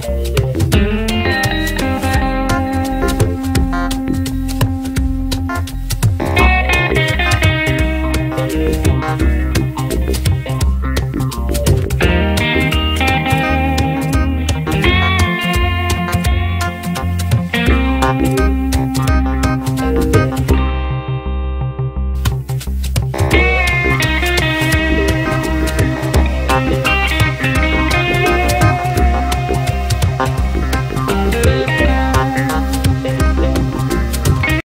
Bye.